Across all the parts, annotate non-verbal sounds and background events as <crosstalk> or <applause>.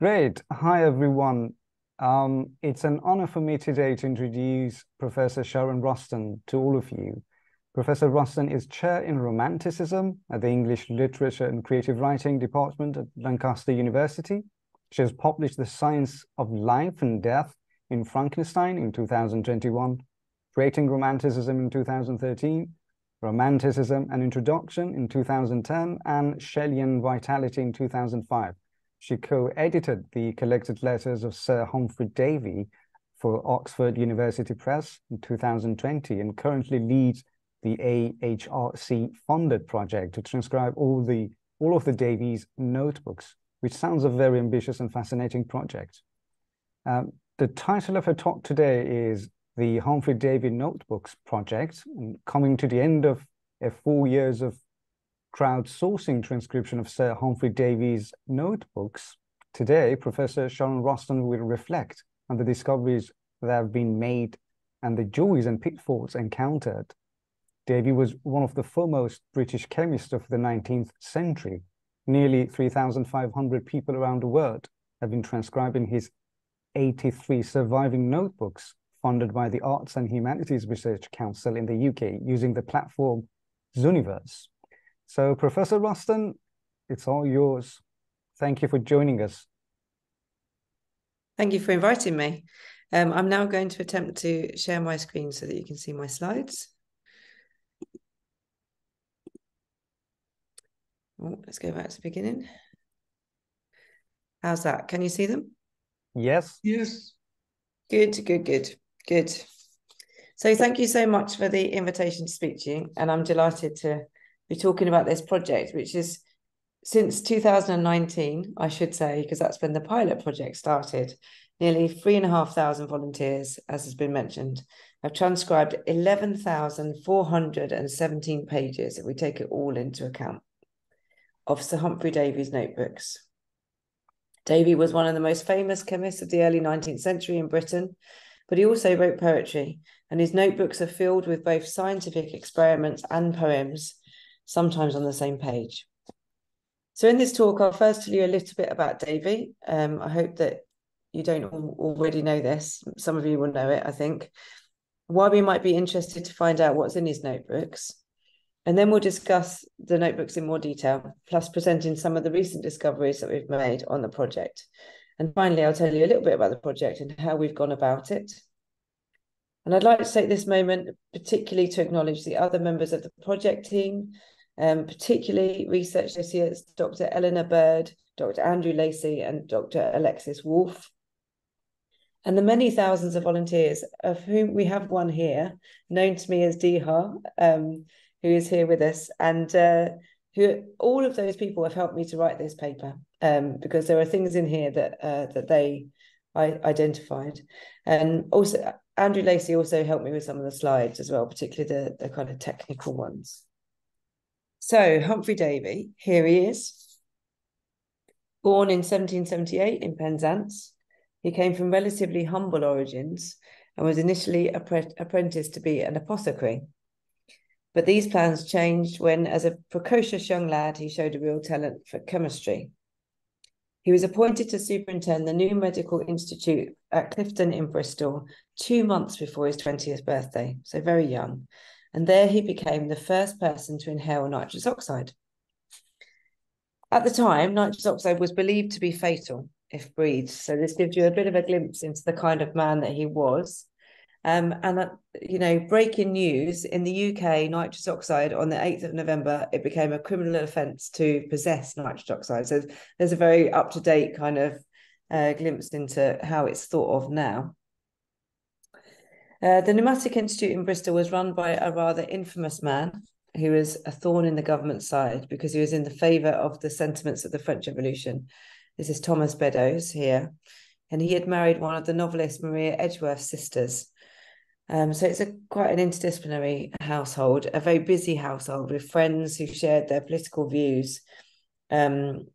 Great. Hi, everyone. Um, it's an honor for me today to introduce Professor Sharon Ruston to all of you. Professor Ruston is Chair in Romanticism at the English Literature and Creative Writing Department at Lancaster University. She has published The Science of Life and Death in Frankenstein in 2021, Creating Romanticism in 2013, Romanticism An Introduction in 2010, and Shelleyan Vitality in 2005. She co-edited the collected letters of Sir Humphry Davy for Oxford University Press in 2020 and currently leads the AHRC funded project to transcribe all the all of the Davy's notebooks, which sounds a very ambitious and fascinating project. Um, the title of her talk today is the Humphry Davy Notebooks Project, and coming to the end of a four years of crowdsourcing transcription of Sir Humphry Davy's notebooks, today Professor Sharon Ruston will reflect on the discoveries that have been made and the joys and pitfalls encountered. Davy was one of the foremost British chemists of the 19th century. Nearly 3,500 people around the world have been transcribing his 83 surviving notebooks funded by the Arts and Humanities Research Council in the UK using the platform Zooniverse. So Professor Ruston, it's all yours. Thank you for joining us. Thank you for inviting me. Um, I'm now going to attempt to share my screen so that you can see my slides. Oh, let's go back to the beginning. How's that? Can you see them? Yes. Yes. Good, good, good, good. So thank you so much for the invitation to speak to you. And I'm delighted to be talking about this project, which is since 2019, I should say, because that's when the pilot project started. Nearly three and a half thousand volunteers, as has been mentioned, have transcribed 11,417 pages, if we take it all into account, of Sir Humphry Davy's notebooks. Davy was one of the most famous chemists of the early 19th century in Britain, but he also wrote poetry, and his notebooks are filled with both scientific experiments and poems sometimes on the same page. So in this talk, I'll first tell you a little bit about Davy. Um, I hope that you don't already know this. Some of you will know it, I think. Why we might be interested to find out what's in his notebooks. And then we'll discuss the notebooks in more detail, plus presenting some of the recent discoveries that we've made on the project. And finally, I'll tell you a little bit about the project and how we've gone about it. And I'd like to take this moment particularly to acknowledge the other members of the project team um, particularly research associates Dr. Eleanor Bird, Dr. Andrew Lacey, and Dr. Alexis Wolf. And the many thousands of volunteers, of whom we have one here, known to me as Deha, um, who is here with us, and uh, who all of those people have helped me to write this paper um, because there are things in here that uh, that they I identified, and also Andrew Lacey also helped me with some of the slides as well, particularly the the kind of technical ones. So Humphry Davy, here he is. Born in 1778 in Penzance, he came from relatively humble origins and was initially apprenticed to be an apothecary. But these plans changed when, as a precocious young lad, he showed a real talent for chemistry. He was appointed to superintend the new medical institute at Clifton in Bristol two months before his 20th birthday, so very young, and there he became the first person to inhale nitrous oxide. At the time, nitrous oxide was believed to be fatal if breathed. So this gives you a bit of a glimpse into the kind of man that he was. Um, and uh, you know, breaking news in the UK, nitrous oxide on the 8th of November, it became a criminal offence to possess nitrous oxide. So there's a very up to date kind of uh, glimpse into how it's thought of now. Uh, the Pneumatic Institute in Bristol was run by a rather infamous man who was a thorn in the government's side because he was in the favour of the sentiments of the French Revolution. This is Thomas Beddoes here. And he had married one of the novelist Maria Edgeworth's sisters. Um, so it's a quite an interdisciplinary household, a very busy household with friends who shared their political views, um,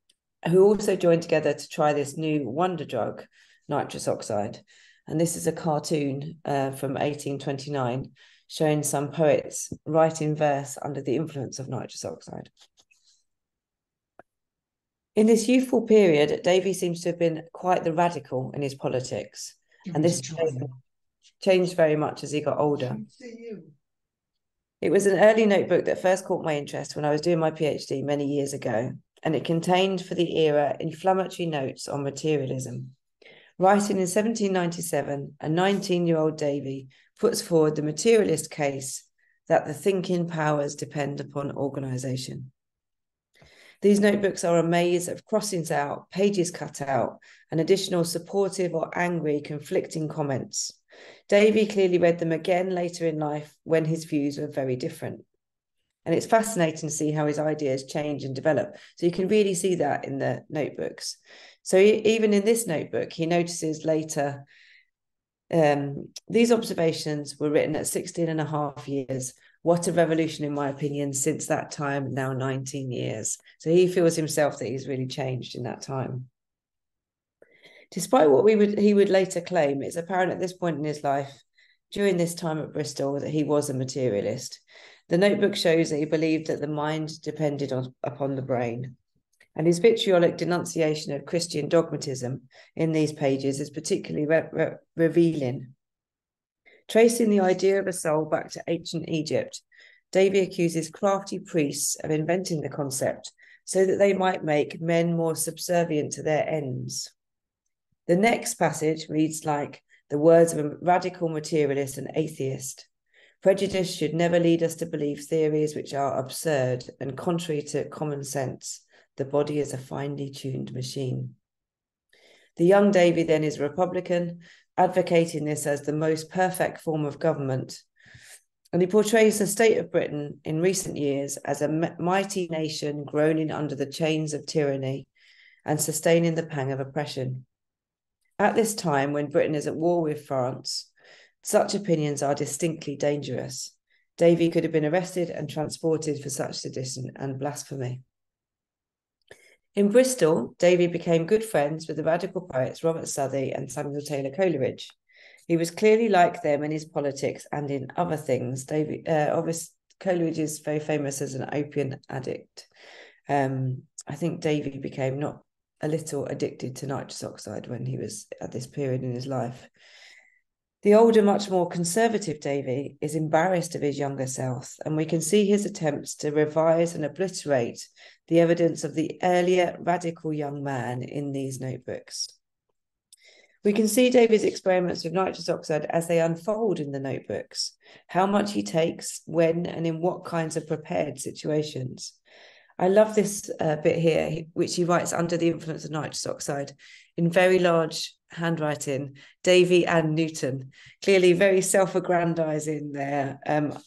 who also joined together to try this new wonder drug, nitrous oxide. And this is a cartoon uh, from 1829 showing some poets writing verse under the influence of nitrous oxide. In this youthful period, Davy seems to have been quite the radical in his politics, and this changed very much as he got older. It was an early notebook that first caught my interest when I was doing my PhD many years ago, and it contained for the era inflammatory notes on materialism. Writing in 1797, a 19 year old Davy puts forward the materialist case that the thinking powers depend upon organization. These notebooks are a maze of crossings out, pages cut out, and additional supportive or angry conflicting comments. Davy clearly read them again later in life when his views were very different. And it's fascinating to see how his ideas change and develop. So you can really see that in the notebooks. So even in this notebook, he notices later um, these observations were written at 16 and a half years what a revolution, in my opinion, since that time, now 19 years. So he feels himself that he's really changed in that time. Despite what we would he would later claim, it's apparent at this point in his life, during this time at Bristol, that he was a materialist. The notebook shows that he believed that the mind depended on, upon the brain. And his vitriolic denunciation of Christian dogmatism in these pages is particularly re- re- revealing. Tracing the idea of a soul back to ancient Egypt, Davy accuses crafty priests of inventing the concept so that they might make men more subservient to their ends. The next passage reads like the words of a radical materialist and atheist. Prejudice should never lead us to believe theories which are absurd and contrary to common sense. The body is a finely tuned machine. The young Davy then is a Republican, advocating this as the most perfect form of government. And he portrays the state of Britain in recent years as a mighty nation groaning under the chains of tyranny and sustaining the pang of oppression. At this time, when Britain is at war with France, such opinions are distinctly dangerous. Davy could have been arrested and transported for such sedition and blasphemy. In Bristol, Davy became good friends with the radical poets Robert Southey and Samuel Taylor Coleridge. He was clearly like them in his politics and in other things. Davy, uh, obviously, Coleridge is very famous as an opium addict. Um, I think Davy became not a little addicted to nitrous oxide when he was at this period in his life. The older, much more conservative Davy is embarrassed of his younger self, and we can see his attempts to revise and obliterate the evidence of the earlier radical young man in these notebooks. We can see Davy's experiments with nitrous oxide as they unfold in the notebooks, how much he takes, when, and in what kinds of prepared situations. I love this uh, bit here, which he writes under the influence of nitrous oxide in very large handwriting, Davy and Newton. Clearly very self-aggrandizing there, um,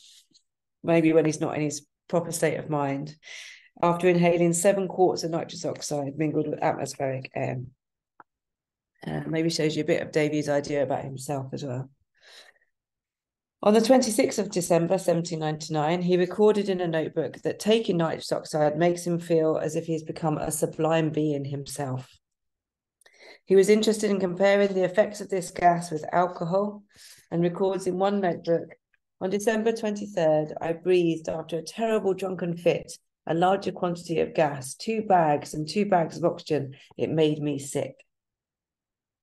maybe when he's not in his proper state of mind, after inhaling seven quarts of nitrous oxide mingled with atmospheric air. Uh, maybe shows you a bit of Davy's idea about himself as well. On the 26th of December 1799, he recorded in a notebook that taking nitrous oxide makes him feel as if he has become a sublime being himself. He was interested in comparing the effects of this gas with alcohol and records in one notebook On December 23rd, I breathed after a terrible drunken fit a larger quantity of gas, two bags and two bags of oxygen. It made me sick.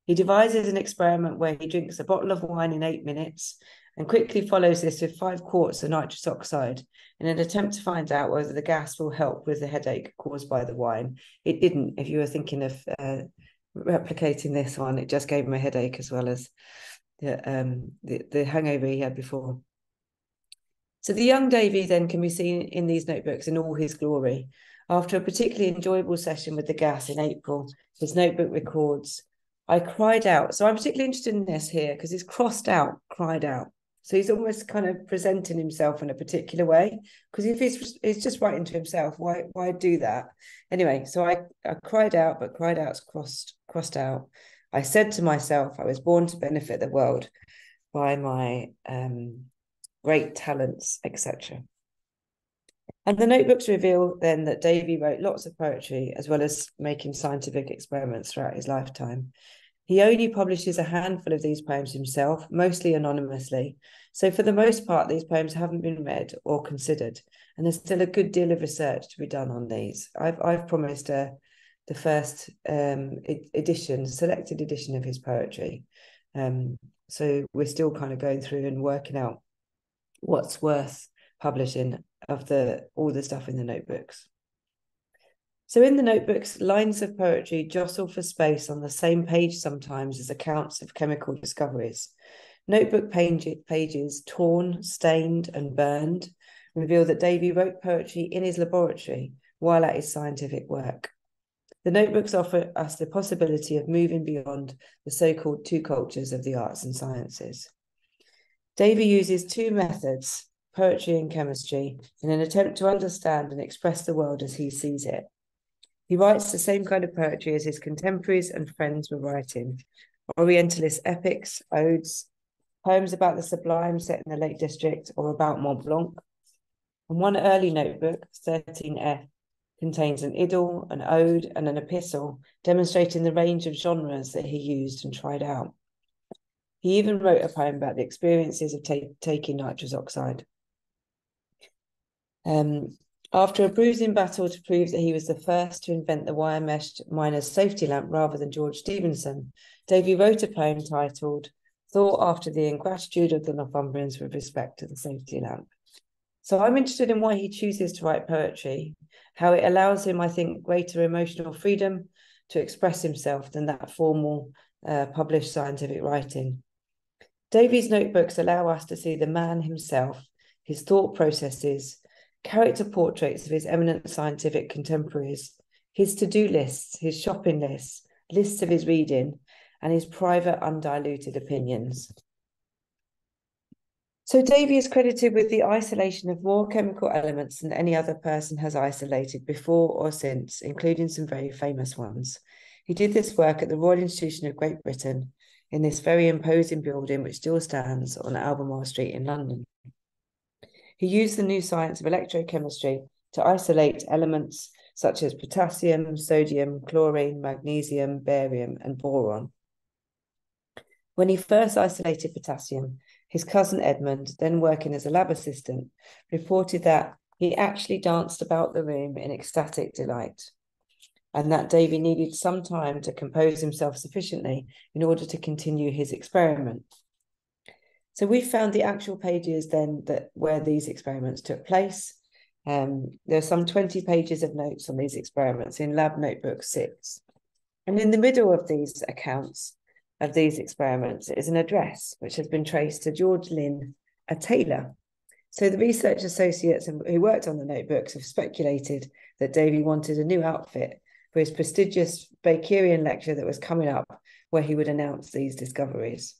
He devises an experiment where he drinks a bottle of wine in eight minutes and quickly follows this with five quarts of nitrous oxide in an attempt to find out whether the gas will help with the headache caused by the wine. It didn't, if you were thinking of uh, replicating this one. It just gave him a headache as well as the um the, the hangover he had before. So the young Davy then can be seen in these notebooks in all his glory. After a particularly enjoyable session with the gas in April, his notebook records, I cried out. So I'm particularly interested in this here because he's crossed out, cried out. So he's almost kind of presenting himself in a particular way. Because if he's he's just writing to himself, why why do that? Anyway, so I, I cried out, but cried out's crossed crossed out. I said to myself, I was born to benefit the world by my um, great talents, etc. And the notebooks reveal then that Davy wrote lots of poetry as well as making scientific experiments throughout his lifetime. He only publishes a handful of these poems himself, mostly anonymously. So, for the most part, these poems haven't been read or considered, and there's still a good deal of research to be done on these. I've, I've promised a, the first um, edition, selected edition of his poetry. Um, so we're still kind of going through and working out what's worth publishing of the all the stuff in the notebooks. So in the notebooks, lines of poetry jostle for space on the same page sometimes as accounts of chemical discoveries. Notebook pages, torn, stained, and burned, reveal that Davy wrote poetry in his laboratory while at his scientific work. The notebooks offer us the possibility of moving beyond the so called two cultures of the arts and sciences. Davy uses two methods, poetry and chemistry, in an attempt to understand and express the world as he sees it. He writes the same kind of poetry as his contemporaries and friends were writing Orientalist epics, odes, poems about the sublime set in the Lake District or about Mont Blanc. And one early notebook, 13F, contains an idyll, an ode, and an epistle, demonstrating the range of genres that he used and tried out. He even wrote a poem about the experiences of ta- taking nitrous oxide. Um, after a bruising battle to prove that he was the first to invent the wire meshed miner's safety lamp rather than George Stephenson, Davy wrote a poem titled Thought After the Ingratitude of the Northumbrians with Respect to the Safety Lamp. So I'm interested in why he chooses to write poetry, how it allows him, I think, greater emotional freedom to express himself than that formal uh, published scientific writing. Davy's notebooks allow us to see the man himself, his thought processes, character portraits of his eminent scientific contemporaries, his to do lists, his shopping lists, lists of his reading, and his private, undiluted opinions. So Davy is credited with the isolation of more chemical elements than any other person has isolated before or since, including some very famous ones. He did this work at the Royal Institution of Great Britain in this very imposing building which still stands on Albemarle Street in London. He used the new science of electrochemistry to isolate elements such as potassium, sodium, chlorine, magnesium, barium, and boron. When he first isolated potassium, his cousin Edmund, then working as a lab assistant, reported that he actually danced about the room in ecstatic delight, and that Davy needed some time to compose himself sufficiently in order to continue his experiment. So we found the actual pages then that where these experiments took place. Um, there are some 20 pages of notes on these experiments in Lab Notebook 6. And in the middle of these accounts, of these experiments is an address which has been traced to George Lynn, a tailor. So the research associates who worked on the notebooks have speculated that Davy wanted a new outfit for his prestigious Bakerian lecture that was coming up, where he would announce these discoveries.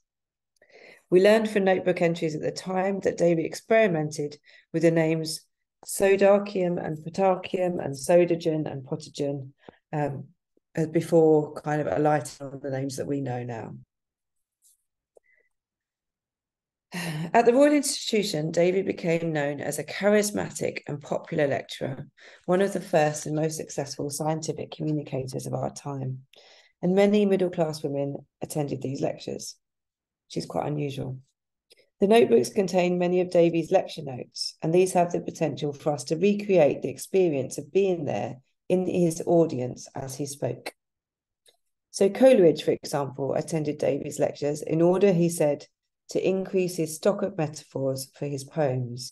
We learned from notebook entries at the time that Davy experimented with the names sodarcium and potassium and sodogen and potagen, um, before kind of alighting on the names that we know now. At the Royal Institution, Davy became known as a charismatic and popular lecturer, one of the first and most successful scientific communicators of our time. And many middle class women attended these lectures, which is quite unusual. The notebooks contain many of Davy's lecture notes, and these have the potential for us to recreate the experience of being there in his audience as he spoke. So Coleridge, for example, attended Davy's lectures in order, he said, to increase his stock of metaphors for his poems.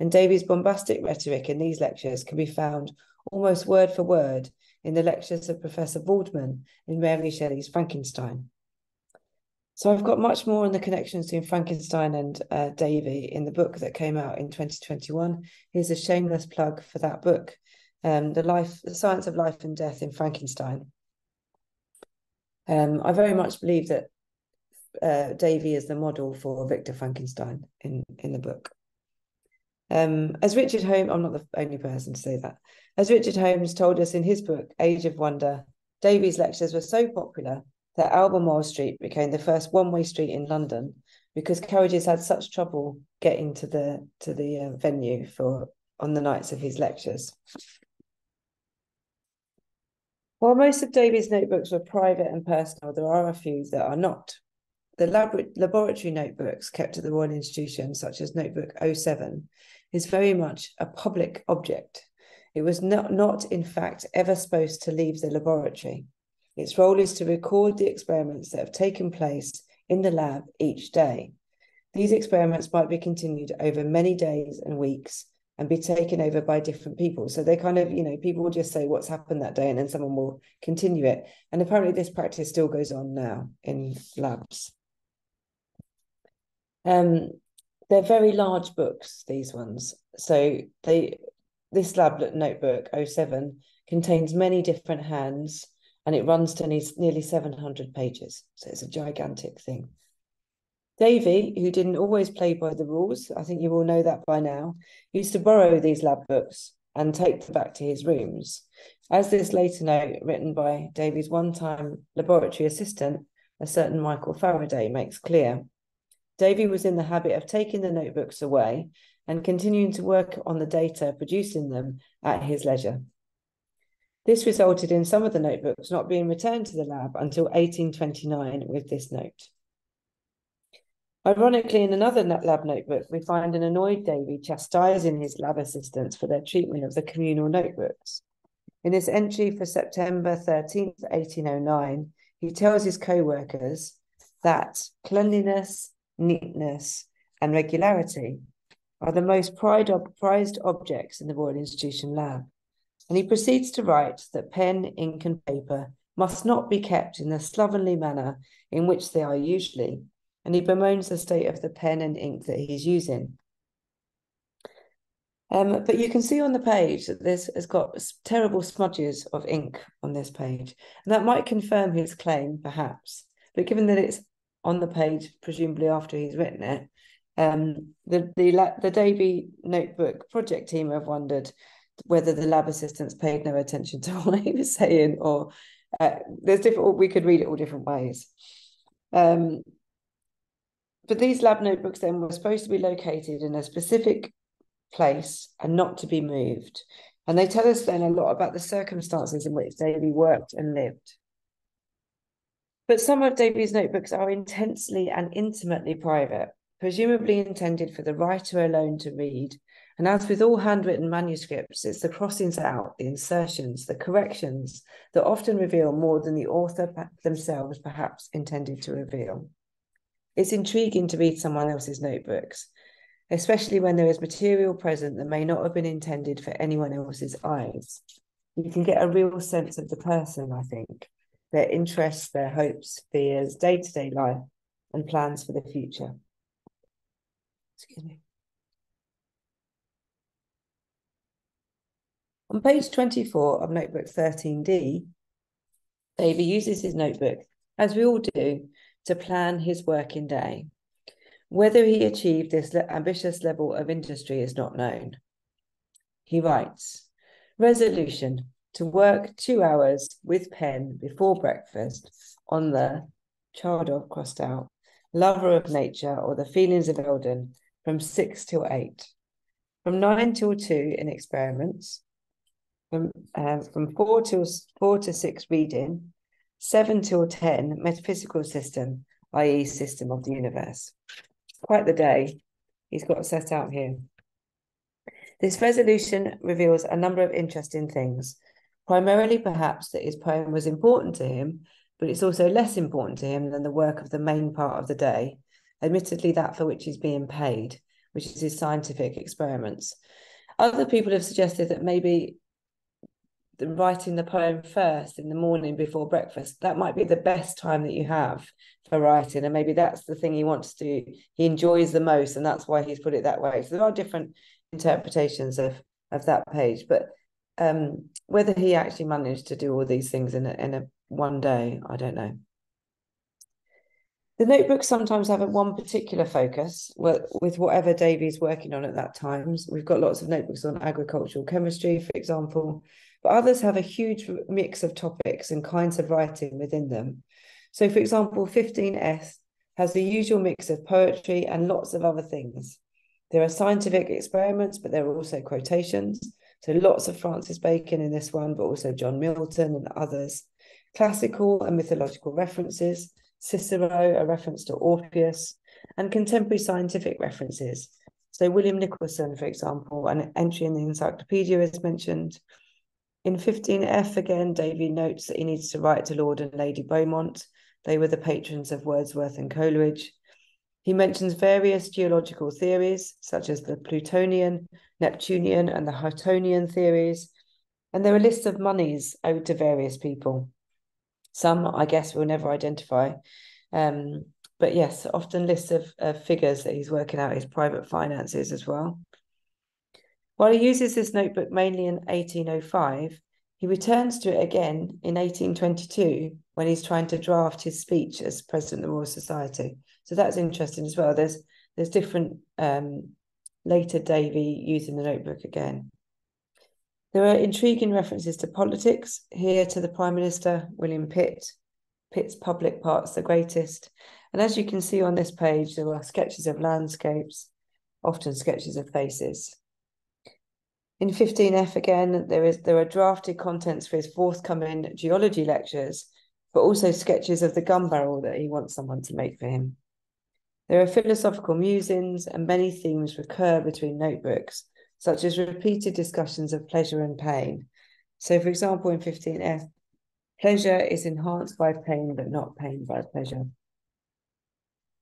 And Davy's bombastic rhetoric in these lectures can be found almost word for word in the lectures of Professor Waldman in Mary Shelley's Frankenstein. So I've got much more on the connections between Frankenstein and uh, Davy in the book that came out in 2021. Here's a shameless plug for that book um, the life, the science of life and death in Frankenstein. Um, I very much believe that uh, Davy is the model for Victor Frankenstein in in the book. Um, as Richard Holmes, I'm not the only person to say that. As Richard Holmes told us in his book Age of Wonder, Davy's lectures were so popular that Albemarle Street became the first one-way street in London because carriages had such trouble getting to the to the uh, venue for on the nights of his lectures. While most of Davy's notebooks were private and personal, there are a few that are not. The lab- laboratory notebooks kept at the Royal Institution, such as Notebook 07, is very much a public object. It was not, not, in fact, ever supposed to leave the laboratory. Its role is to record the experiments that have taken place in the lab each day. These experiments might be continued over many days and weeks and be taken over by different people. So they kind of, you know, people will just say what's happened that day and then someone will continue it. And apparently this practice still goes on now in labs. Um, they're very large books, these ones. So they this lab notebook 07 contains many different hands and it runs to nearly 700 pages. So it's a gigantic thing. Davy, who didn't always play by the rules, I think you all know that by now, used to borrow these lab books and take them back to his rooms. As this later note, written by Davy's one time laboratory assistant, a certain Michael Faraday, makes clear, Davy was in the habit of taking the notebooks away and continuing to work on the data produced in them at his leisure. This resulted in some of the notebooks not being returned to the lab until 1829 with this note. Ironically, in another lab notebook, we find an annoyed Davy chastising his lab assistants for their treatment of the communal notebooks. In this entry for September 13th, 1809, he tells his co workers that cleanliness, neatness, and regularity are the most prized objects in the Royal Institution lab. And he proceeds to write that pen, ink, and paper must not be kept in the slovenly manner in which they are usually, and he bemoans the state of the pen and ink that he's using. Um, but you can see on the page that this has got terrible smudges of ink on this page. And that might confirm his claim, perhaps. But given that it's on the page, presumably after he's written it, um, the, the, the Davy Notebook project team have wondered whether the lab assistants paid no attention to <laughs> what he was saying, or uh, there's different, we could read it all different ways. Um, but these lab notebooks then were supposed to be located in a specific place and not to be moved. And they tell us then a lot about the circumstances in which Davy worked and lived. But some of Davy's notebooks are intensely and intimately private, presumably intended for the writer alone to read. And as with all handwritten manuscripts, it's the crossings out, the insertions, the corrections that often reveal more than the author themselves perhaps intended to reveal. It's intriguing to read someone else's notebooks, especially when there is material present that may not have been intended for anyone else's eyes. You can get a real sense of the person, I think, their interests, their hopes, fears, day to day life, and plans for the future. Excuse me. On page 24 of notebook 13D, Davy uses his notebook, as we all do, to plan his working day. Whether he achieved this ambitious level of industry is not known. He writes Resolution to work two hours with pen before breakfast on the child of crossed out, lover of nature or the feelings of Eldon from six till eight, from nine till two in experiments, from, uh, from four till four to six reading, 7 till 10 metaphysical system, i.e., system of the universe. Quite the day he's got set out here. This resolution reveals a number of interesting things, primarily perhaps that his poem was important to him, but it's also less important to him than the work of the main part of the day, admittedly that for which he's being paid, which is his scientific experiments. Other people have suggested that maybe writing the poem first in the morning before breakfast that might be the best time that you have for writing and maybe that's the thing he wants to he enjoys the most and that's why he's put it that way. So there are different interpretations of of that page but um, whether he actually managed to do all these things in a, in a one day i don't know. The notebooks sometimes have one particular focus with, whatever Davy's working on at that time. We've got lots of notebooks on agricultural chemistry, for example, but others have a huge mix of topics and kinds of writing within them. So, for example, 15S has the usual mix of poetry and lots of other things. There are scientific experiments, but there are also quotations. So, lots of Francis Bacon in this one, but also John Milton and others. Classical and mythological references, Cicero, a reference to Orpheus, and contemporary scientific references, So William Nicholson, for example, an entry in the encyclopedia is mentioned. In 15F, again, Davy notes that he needs to write to Lord and Lady Beaumont. They were the patrons of Wordsworth and Coleridge. He mentions various geological theories, such as the Plutonian, Neptunian, and the Huttonian theories. And there are lists of monies owed to various people. Some, I guess, we'll never identify. Um, but yes, often lists of, of figures that he's working out his private finances as well. While he uses this notebook mainly in 1805, he returns to it again in 1822 when he's trying to draft his speech as president of the Royal Society. So that's interesting as well. There's there's different um, later Davy using the notebook again. There are intriguing references to politics here to the Prime Minister William Pitt. Pitt's public part's the greatest. And as you can see on this page, there are sketches of landscapes, often sketches of faces. In 15F again, there is there are drafted contents for his forthcoming geology lectures, but also sketches of the gun barrel that he wants someone to make for him. There are philosophical musings, and many themes recur between notebooks, such as repeated discussions of pleasure and pain. So, for example, in 15F, pleasure is enhanced by pain, but not pain by pleasure.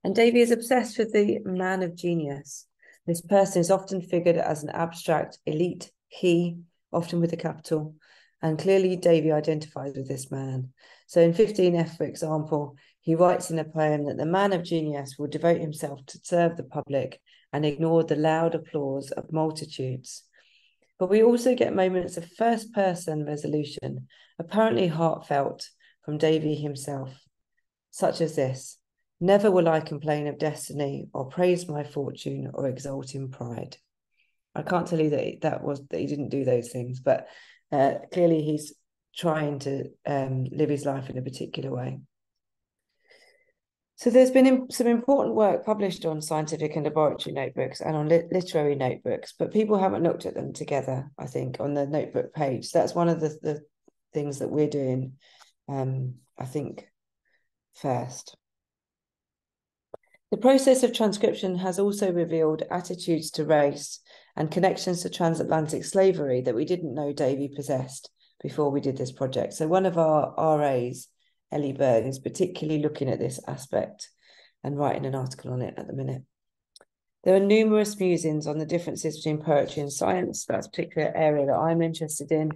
And Davy is obsessed with the man of genius, this person is often figured as an abstract elite he, often with a capital, and clearly Davy identifies with this man. So in 15F, for example, he writes in a poem that the man of genius will devote himself to serve the public and ignore the loud applause of multitudes. But we also get moments of first person resolution, apparently heartfelt from Davy himself, such as this Never will I complain of destiny or praise my fortune or exult in pride. I can't tell you that that was that he didn't do those things, but uh, clearly he's trying to um, live his life in a particular way. So there's been some important work published on scientific and laboratory notebooks and on lit literary notebooks, but people haven't looked at them together. I think on the notebook page. That's one of the, the things that we're doing. Um, I think first. The process of transcription has also revealed attitudes to race and connections to transatlantic slavery that we didn't know Davy possessed before we did this project. So one of our RAs, Ellie Berg, is particularly looking at this aspect and writing an article on it at the minute. There are numerous musings on the differences between poetry and science. That's a particular area that I'm interested in.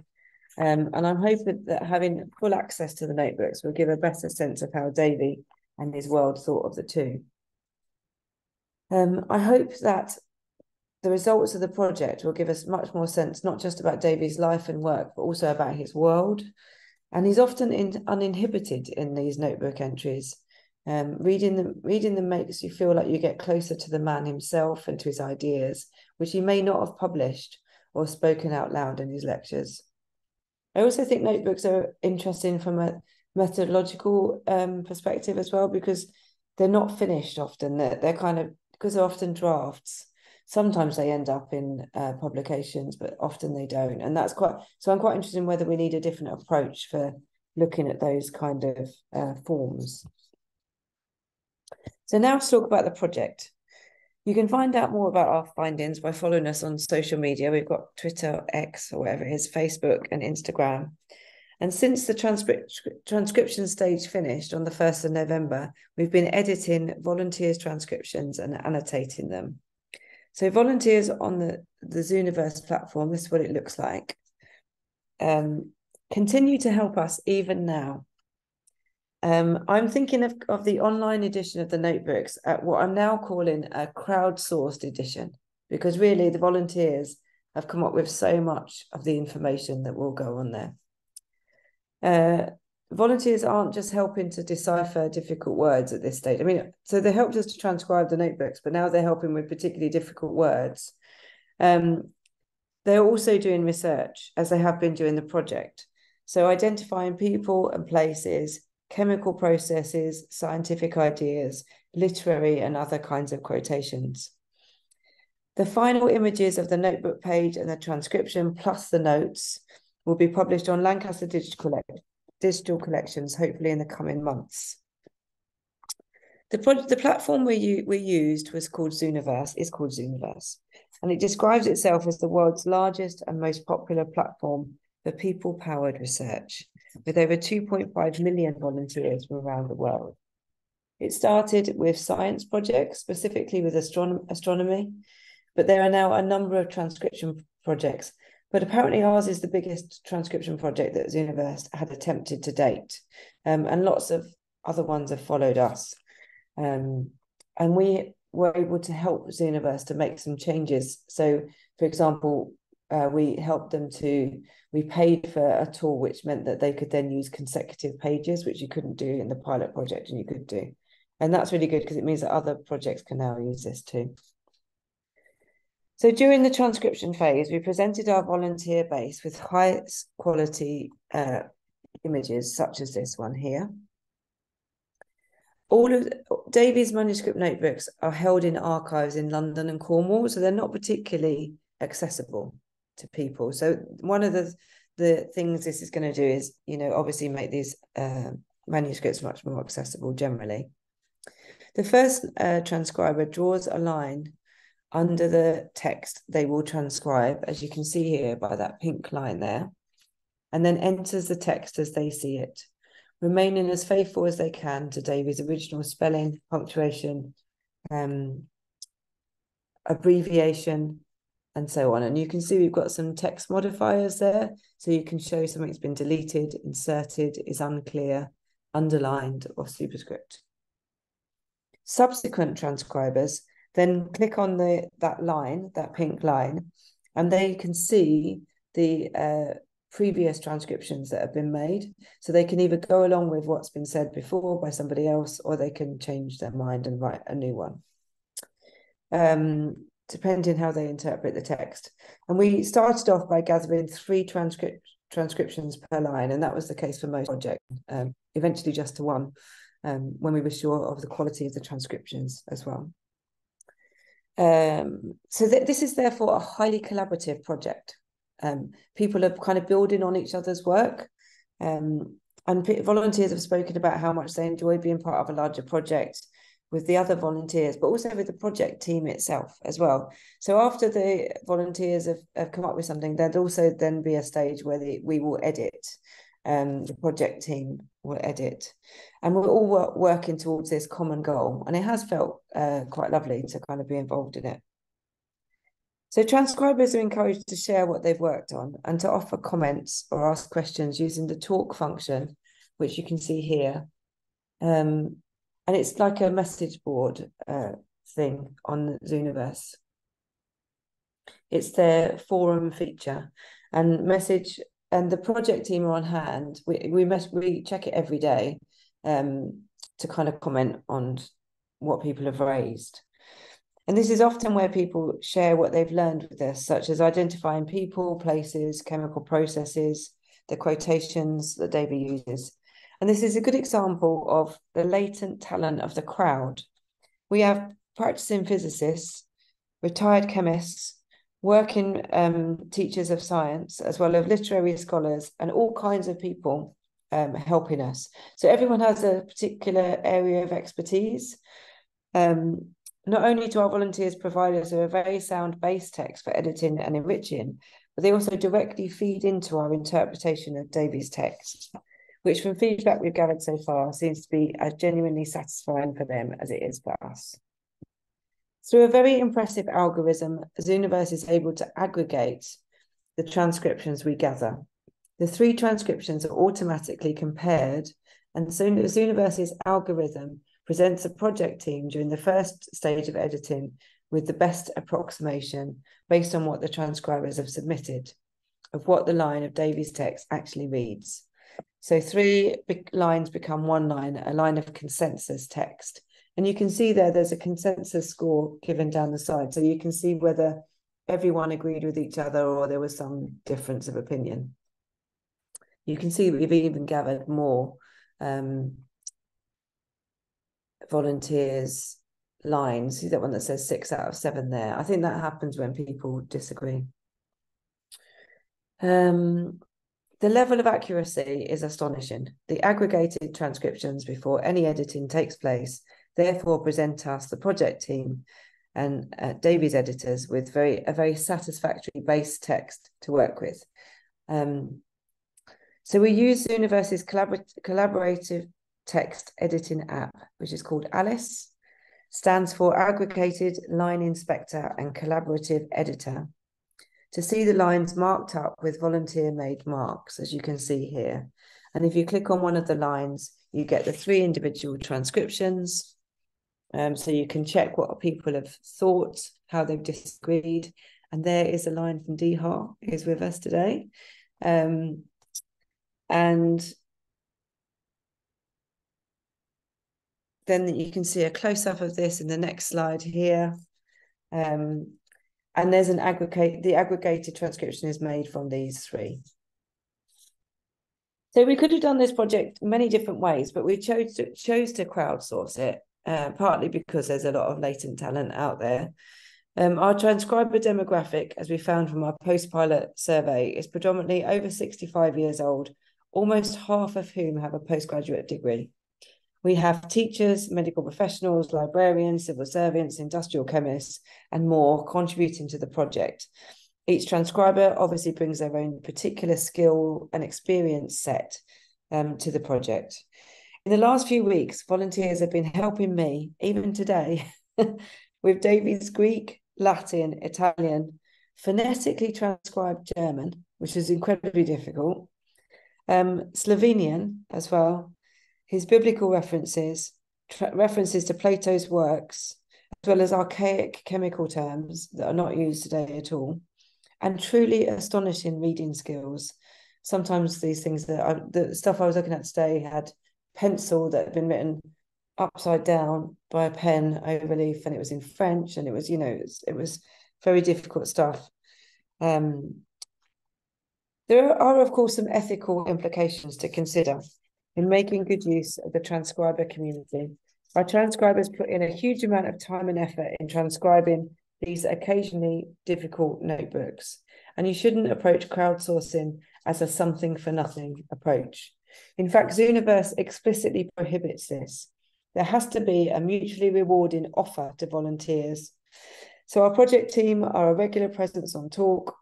Um, and I'm hoping that having full access to the notebooks will give a better sense of how Davy and his world thought of the two. Um, I hope that the results of the project will give us much more sense, not just about Davy's life and work, but also about his world. And he's often in, uninhibited in these notebook entries. Um, reading them, reading them makes you feel like you get closer to the man himself and to his ideas, which he may not have published or spoken out loud in his lectures. I also think notebooks are interesting from a methodological um, perspective as well, because they're not finished often. They're, they're kind of because they're often drafts. Sometimes they end up in uh, publications but often they don't. And that's quite so i'm quite interested in whether we need a different approach for looking at those kind of uh, forms. So now let's talk about the project. You can find out more about our findings by following us on social media. We've got twitter x or whatever it is facebook and instagram and since the transcription stage finished on the 1st of November, we've been editing volunteers' transcriptions and annotating them. So volunteers on the, the Zooniverse platform, this is what it looks like, um, continue to help us even now. Um, I'm thinking of, of the online edition of the notebooks at what I'm now calling a crowdsourced edition, because really the volunteers have come up with so much of the information that will go on there. Uh, volunteers aren't just helping to decipher difficult words at this stage. I mean, so they helped us to transcribe the notebooks, but now they're helping with particularly difficult words. Um, they're also doing research as they have been doing the project. So identifying people and places, chemical processes, scientific ideas, literary and other kinds of quotations. The final images of the notebook page and the transcription plus the notes will be published on Lancaster Digital, digital collections, hopefully in the coming months. The project, the platform we we used was called Zooniverse. Is called Zooniverse, and it describes itself as the world's largest and most popular platform for people-powered research, with over 2.5 million volunteers from around the world. It started with science projects, specifically with astronom- astronomy, but there are now a number of transcription projects. But apparently, ours is the biggest transcription project that Zooniverse had attempted to date, um, and lots of other ones have followed us. Um, and we were able to help Zooniverse to make some changes. So, for example, uh, we helped them to, we paid for a tool which meant that they could then use consecutive pages, which you couldn't do in the pilot project and you could do. And that's really good because it means that other projects can now use this too. So during the transcription phase, we presented our volunteer base with high quality uh, images, such as this one here. All of Davy's manuscript notebooks are held in archives in London and Cornwall, so they're not particularly accessible to people. So one of the the things this is going to do is, you know, obviously make these uh, manuscripts much more accessible generally. The first uh, transcriber draws a line under the text they will transcribe, as you can see here by that pink line there, and then enters the text as they see it, remaining as faithful as they can to Davy's original spelling, punctuation, um, abbreviation, and so on. And you can see we've got some text modifiers there. So you can show something's been deleted, inserted, is unclear, underlined, or superscript. Subsequent transcribers then click on the that line, that pink line, and they can see the uh, previous transcriptions that have been made. So they can either go along with what's been said before by somebody else, or they can change their mind and write a new one. Um, depending how they interpret the text. And we started off by gathering three transcript transcriptions per line, and that was the case for most projects. Um, eventually, just to one, um, when we were sure of the quality of the transcriptions as well. Um, so th this is therefore a highly collaborative project. Um, people are kind of building on each other's work. Um, and volunteers have spoken about how much they enjoy being part of a larger project with the other volunteers, but also with the project team itself as well. So after the volunteers have, have come up with something, there'd also then be a stage where the, we will edit um, the project team will edit. And we're all work, working towards this common goal. And it has felt uh, quite lovely to kind of be involved in it. So transcribers are encouraged to share what they've worked on and to offer comments or ask questions using the talk function, which you can see here. Um, and it's like a message board uh, thing on Zooniverse. It's their forum feature and message and the project team are on hand. We we must we check it every day um, to kind of comment on what people have raised. And this is often where people share what they've learned with us, such as identifying people, places, chemical processes, the quotations that David uses. And this is a good example of the latent talent of the crowd. We have practicing physicists, retired chemists, working um, teachers of science, as well as literary scholars and all kinds of people um, helping us. So everyone has a particular area of expertise. Um, not only do our volunteers provide us with a very sound base text for editing and enriching, but they also directly feed into our interpretation of Davy's text, which from feedback we've gathered so far seems to be as genuinely satisfying for them as it is for us. Through a very impressive algorithm, Zooniverse is able to aggregate the transcriptions we gather. The three transcriptions are automatically compared, and Zooniverse's algorithm presents a project team during the first stage of editing with the best approximation based on what the transcribers have submitted of what the line of Davy's text actually reads. So three lines become one line, a line of consensus text. And you can see there, there's a consensus score given down the side. So you can see whether everyone agreed with each other or there was some difference of opinion. You can see we've even gathered more um, volunteers lines. See that one that says six out of seven there. I think that happens when people disagree. Um, the level of accuracy is astonishing. The aggregated transcriptions before any editing takes place therefore present us, the project team, and uh, Davy's editors with very a very satisfactory base text to work with. Um, so we use Zooniverse's collabor collaborative text editing app, which is called Alice, stands for Aggregated Line Inspector and Collaborative Editor, to see the lines marked up with volunteer-made marks, as you can see here. And if you click on one of the lines, you get the three individual transcriptions, um, so you can check what people have thought, how they've disagreed. And there is a line from Dihar, who's with us today. Um, and then you can see a close-up of this in the next slide here. Um, and there's an aggregate, the aggregated transcription is made from these three. So we could have done this project many different ways, but we chose to, chose to crowdsource it uh, partly because there's a lot of latent talent out there. Um, our transcriber demographic, as we found from our post-pilot survey, is predominantly over 65 years old, almost half of whom have a postgraduate degree. We have teachers, medical professionals, librarians, civil servants, industrial chemists, and more contributing to the project. Each transcriber obviously brings their own particular skill and experience set um, to the project. In the last few weeks, volunteers have been helping me, even today, <laughs> with Davy's Greek, Latin, Italian, phonetically transcribed German, which is incredibly difficult, um, Slovenian as well, his biblical references, references to Plato's works, as well as archaic chemical terms that are not used today at all, and truly astonishing reading skills. Sometimes these things that I, the stuff I was looking at today had pencil that had been written upside down by a pen over leaf and it was in french and it was you know it was, it was very difficult stuff. Um, there are of course some ethical implications to consider in making good use of the transcriber community. Our transcribers put in a huge amount of time and effort in transcribing these occasionally difficult notebooks. And you shouldn't approach crowdsourcing as a something for nothing approach in fact, Zooniverse explicitly prohibits this. There has to be a mutually rewarding offer to volunteers. So our project team are a regular presence on talk,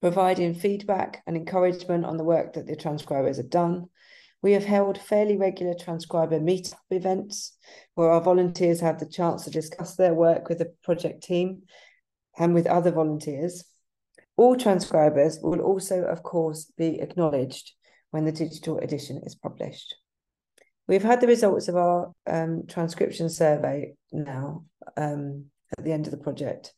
providing feedback and encouragement on the work that the transcribers have done. We have held fairly regular transcriber meetup events where our volunteers have the chance to discuss their work with the project team and with other volunteers. All transcribers will also, of course, be acknowledged when the digital edition is published. We've had the results of our um, transcription survey now um, at the end of the project,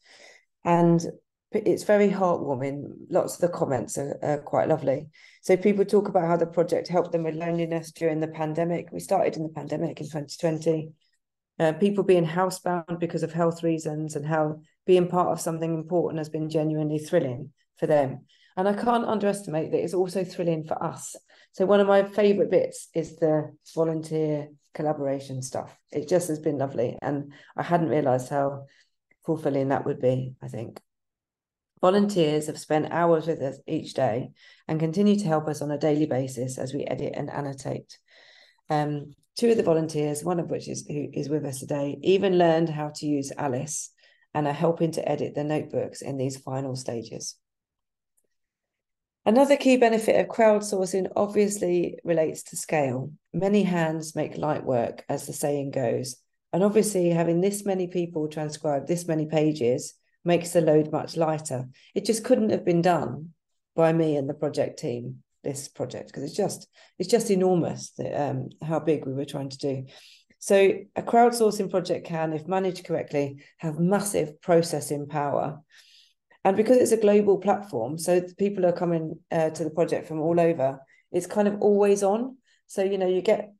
and it's very heartwarming. Lots of the comments are, are, quite lovely. So people talk about how the project helped them with loneliness during the pandemic. We started in the pandemic in 2020. Uh, people being housebound because of health reasons and how being part of something important has been genuinely thrilling for them. And I can't underestimate that it's also thrilling for us. So one of my favourite bits is the volunteer collaboration stuff. It just has been lovely. And I hadn't realised how fulfilling that would be, I think. Volunteers have spent hours with us each day and continue to help us on a daily basis as we edit and annotate. Um, two of the volunteers, one of which is who is with us today, even learned how to use Alice and are helping to edit the notebooks in these final stages. Another key benefit of crowdsourcing obviously relates to scale. Many hands make light work, as the saying goes. And obviously, having this many people transcribe this many pages makes the load much lighter. It just couldn't have been done by me and the project team, this project, because it's just it's just enormous um, how big we were trying to do. So a crowdsourcing project can, if managed correctly, have massive processing power. And because it's a global platform so people are coming uh, to the project from all over it's kind of always on. So you know you get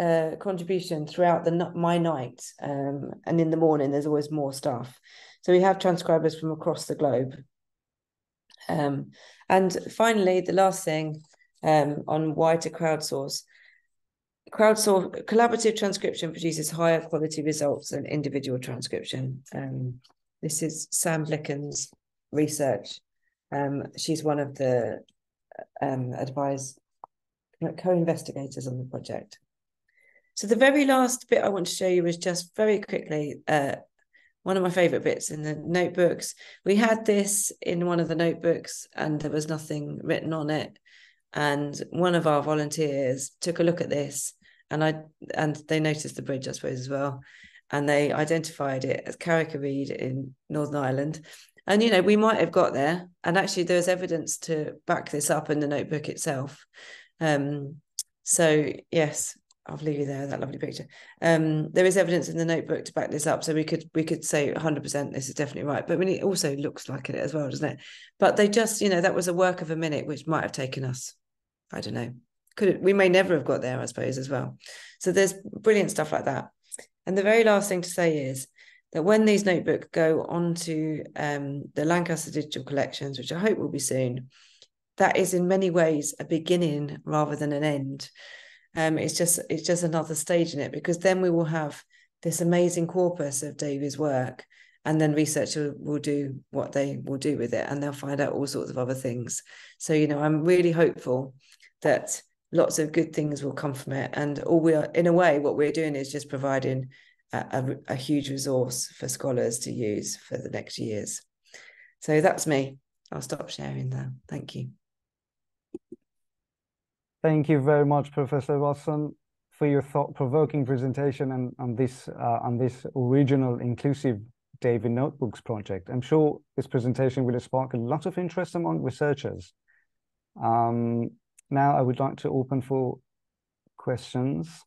uh, contribution throughout the my night um, and in the morning there's always more stuff. So we have transcribers from across the globe. Um, and finally the last thing um, on why to crowdsource crowdsource collaborative transcription produces higher quality results than individual transcription um, this is Sam Blickhan's research. Um, she's one of the um, advised co-investigators on the project. So the very last bit I want to show you is just very quickly uh, one of my favorite bits in the notebooks. We had this in one of the notebooks and there was nothing written on it. And one of our volunteers took a look at this and I and they noticed the bridge, I suppose, as well. And they identified it as Carrick Reed in Northern Ireland. And you know, we might have got there. And actually there's evidence to back this up in the notebook itself. Um, so yes, I'll leave you there that lovely picture. Um, there is evidence in the notebook to back this up, so we could we could say 100 percent this is definitely right. But I mean, it also looks like it as well, doesn't it? But they just, you know, that was a work of a minute, which might have taken us, I don't know, could it, we may never have got there, I suppose, as well. So there's brilliant stuff like that. And the very last thing to say is that when these notebooks go onto um, the Lancaster digital collections, which I hope will be soon, that is in many ways a beginning rather than an end um, it's just it's just another stage in it because then we will have this amazing corpus of Davy's work, and then researchers will do what they will do with it, and they'll find out all sorts of other things. So you know, I'm really hopeful that lots of good things will come from it, and all we are in a way, what we're doing is just providing a, a, a huge resource for scholars to use for the next years. So that's me. I'll stop sharing there. Thank you. Thank you very much, Professor Watson, for your thought-provoking presentation and on this uh, on this original inclusive Davy Notebooks project. I'm sure this presentation will spark a lot of interest among researchers. Um, now I would like to open for questions.